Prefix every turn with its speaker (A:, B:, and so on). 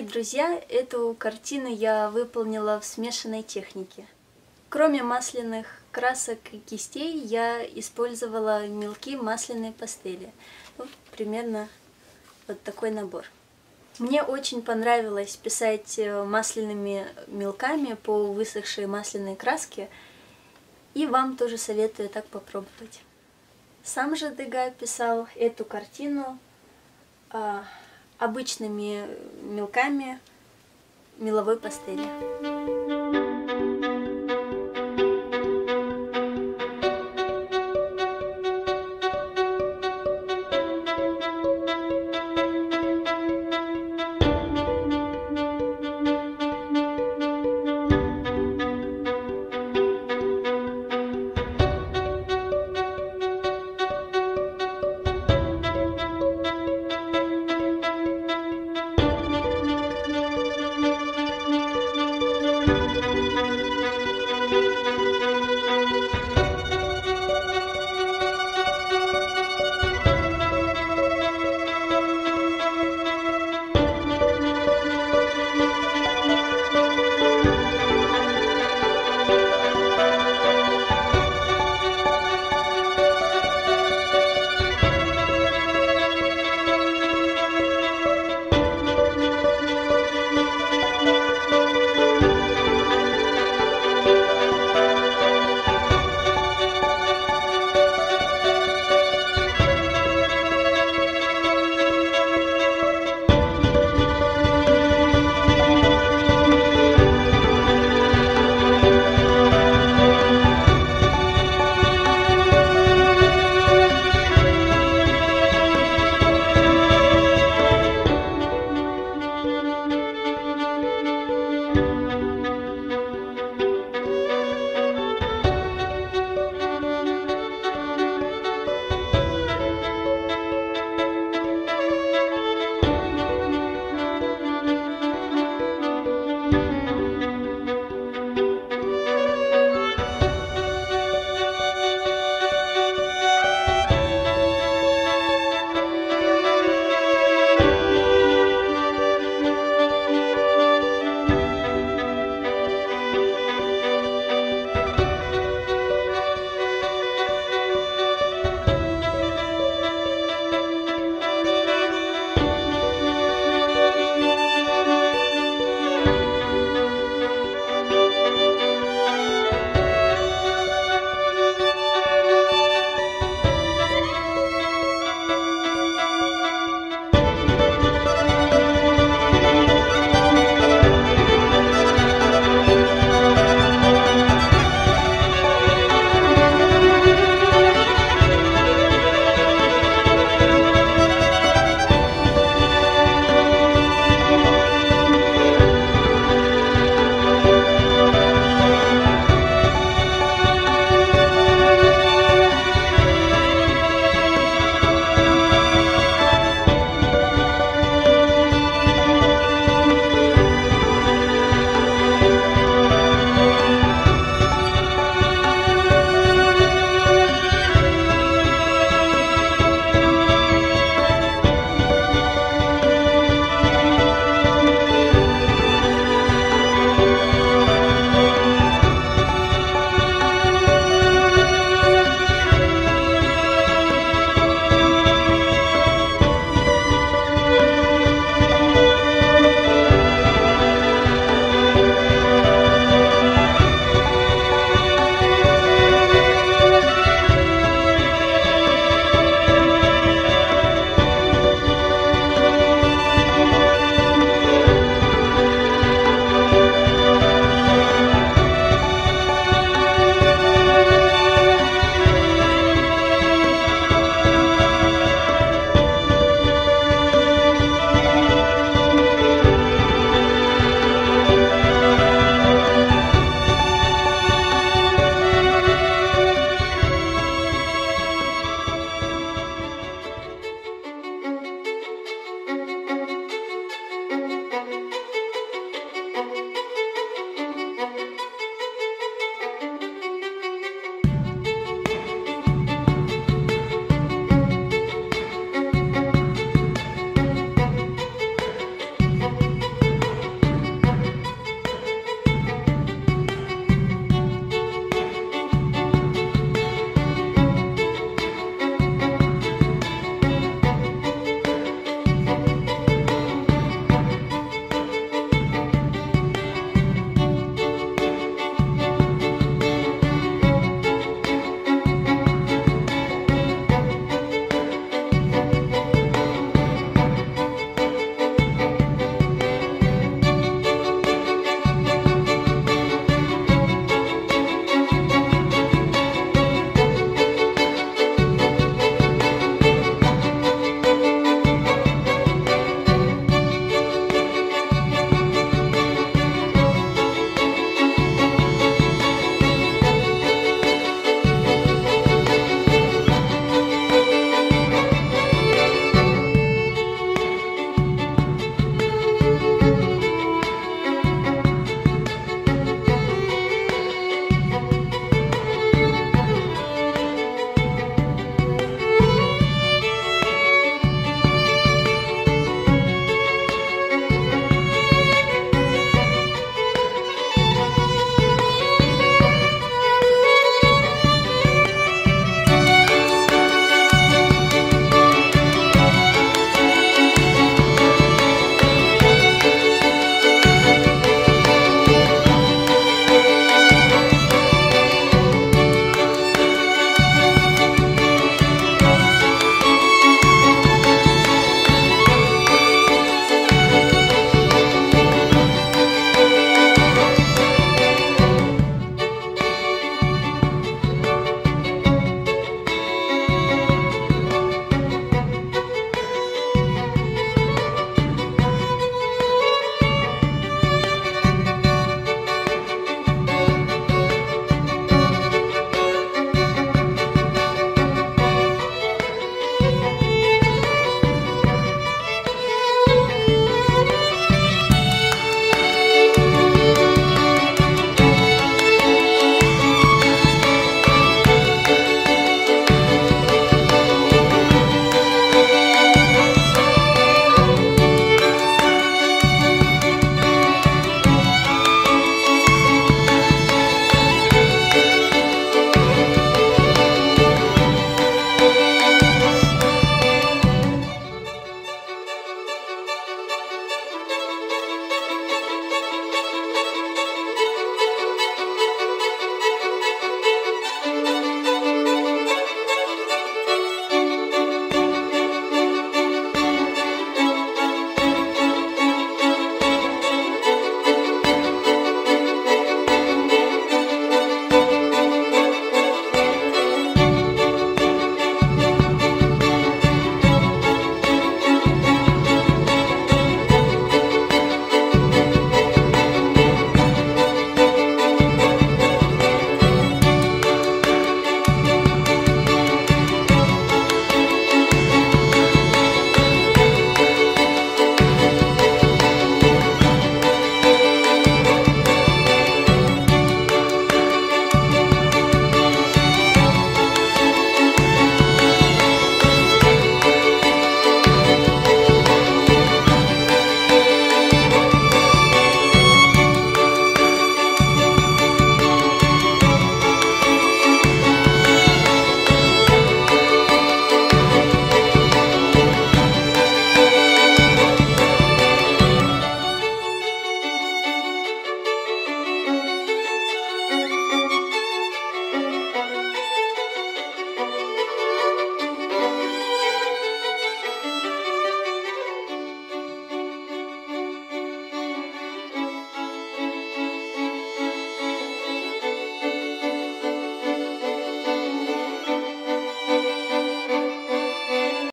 A: Дорогие друзья, эту картину я выполнила в смешанной технике. Кроме масляных красок и кистей, я использовала мелки масляной пастели. Вот примерно вот такой набор. Мне очень понравилось писать э, масляными мелками по высохшей масляной краске, и вам тоже советую так попробовать. Сам же Дега писал эту картину а, обычными мелками меловой пастели.